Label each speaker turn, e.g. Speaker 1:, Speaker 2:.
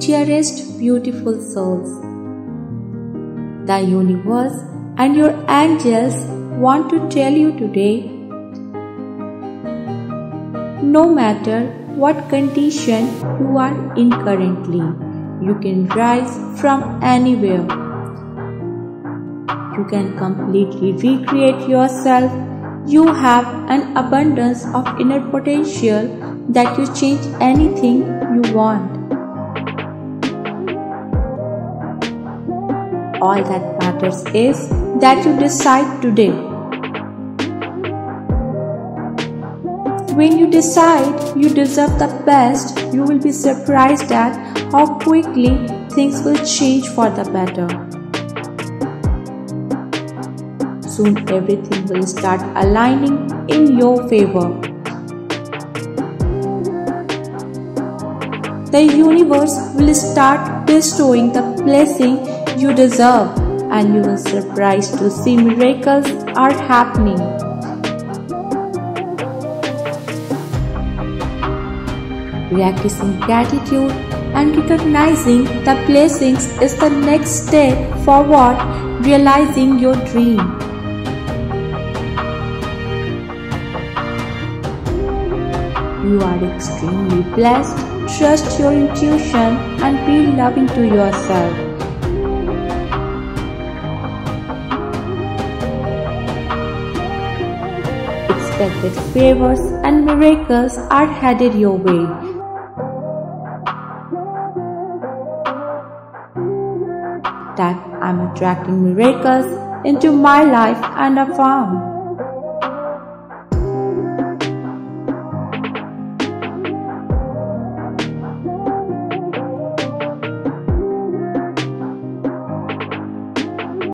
Speaker 1: Dearest beautiful souls, the universe and your angels want to tell you today no matter what condition you are in currently, you can rise from anywhere. You can completely recreate yourself. You have an abundance of inner potential that you change anything you want. All that matters is that you decide today. When you decide you deserve the best, you will be surprised at how quickly things will change for the better. Soon everything will start aligning in your favor. The universe will start bestowing the blessing you deserve and you will surprised to see miracles are happening. Practicing gratitude and recognizing the blessings is the next step forward realizing your dream. You are extremely blessed. Trust your intuition and be loving to yourself. Expected favors and miracles are headed your way. That I'm attracting miracles into my life and affirm.